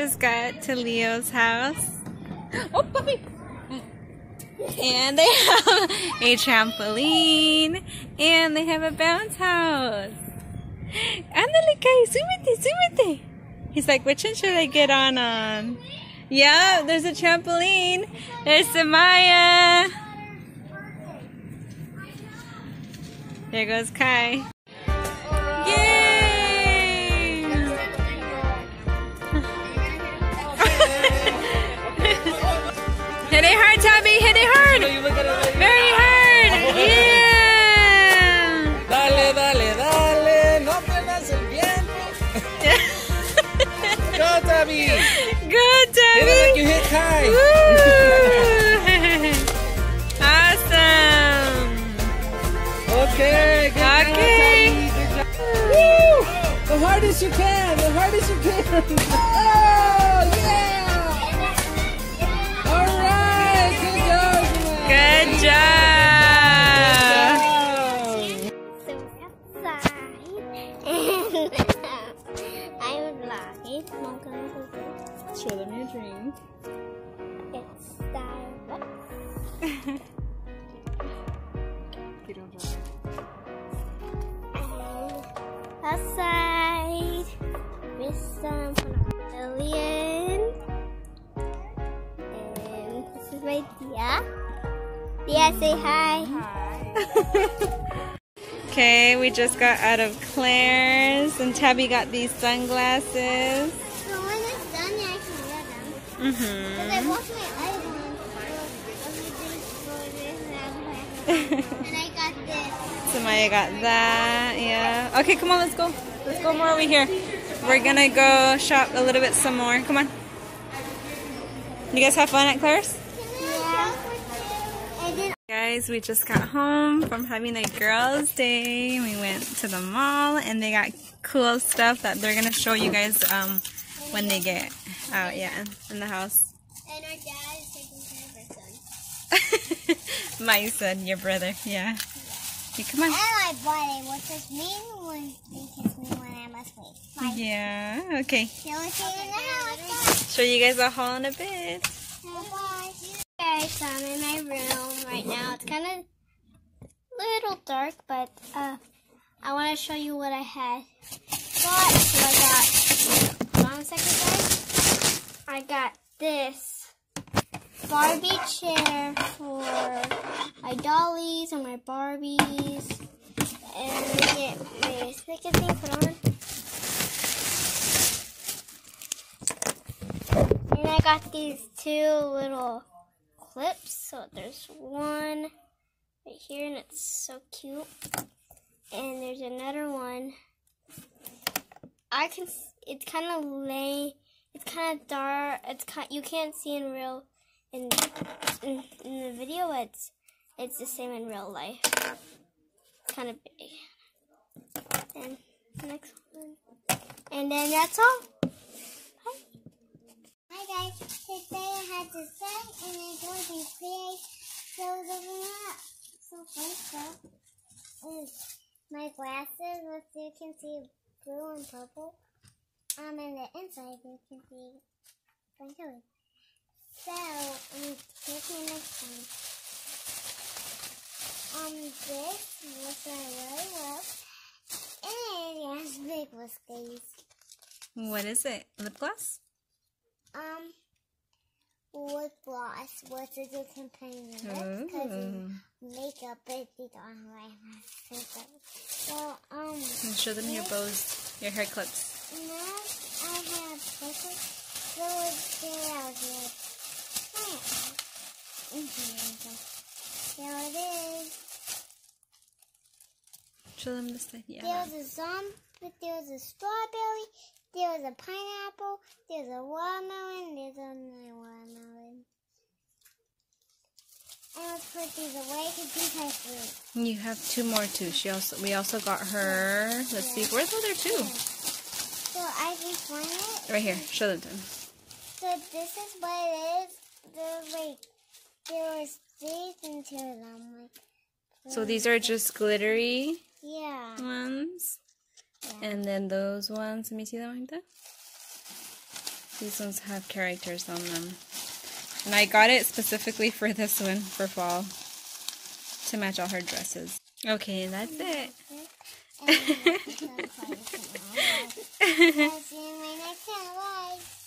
just got to Leo's house. Oh, puppy! And they have a trampoline and they have a bounce house. Ándale, Kai, súbete, súbete. He's like, which one should I get on on? Yeah, there's a trampoline. There's Samaya. There goes Kai. It hard, Tabby. Hit it hard. Very hard. Yeah. Dale, dale, dale, no pierdas el tiempo. Go, Tabby. Good, Hit it like you hit high. Woo! awesome. Okay, good job, Okay. Tabby. Good job. Woo! The hardest you can, the hardest you can. Good job. So outside, I'm vlogging. I'm gonna go get Show them your drink. it's Starbucks. And outside with some alien. And this is my Tia. Tia, say hi. Hi. Okay, we just got out of Claire's and Tabby got these sunglasses. So when it's done, I can wear them. Mm-hmm. Because I washed my other ones for everything and I got this. Samaya got that, yeah. Okay, come on, let's go. Let's go more over here. We're gonna go shop a little bit some more. Come on. You guys have fun at Claire's? Yeah. And then Guys, we just got home from having a girls' day. We went to the mall and they got cool stuff that they're gonna show you guys um, when they get out, yeah, in the house. and our dad is taking care of our son. My son, your brother, yeah. Okay, come on. And my buddy, which is me when they kiss me when I'm asleep. Bye. Yeah, okay. So we'll see you in the house. Show you guys a haul in a bit. Bye. Guys, I'm in my room right now. It's kind of little dark, but uh, I want to show you what I had. So I got. Hold on a second, guys. I got this Barbie chair for my dollies and my Barbies, and get my sticker thing put on. And I got these two little clips. So there's one right here, and it's so cute. And there's another one. I can. It's kind of lay. It's kind of dark. It's kind. You can't see in real. In, in in the video, it's it's the same in real life. It's kind of big. And next one. And then that's all. Guys, today I had to say and I'm going to create so the So first up is my glasses, which you can see blue and purple. Um, and the inside you can see green color. So, um, here's my next one. Um, this was I really well. And it has big whiskers. What is it? Lip gloss? Um, gloss, which is a companion because Ooh. makeup is the on my makeup. So, um, And show them your bows, your hair clips. next I have purple. So there out here. There it is. Show them this side. Yeah. There's a zombie, there's a strawberry, there's a pineapple, there's a watermelon, there's another watermelon. And let's put these away because these have fruit. You have two more too. She also we also got her. Let's see. Where's the other two? So I can find it. Right here. Show them to them. So this is what it is. There's like, there was these into them. Like, So these are just glittery yeah. ones. Yeah. And then those ones, let me see them like that. These ones have characters on them. And I got it specifically for this one for fall to match all her dresses. Okay, that's it.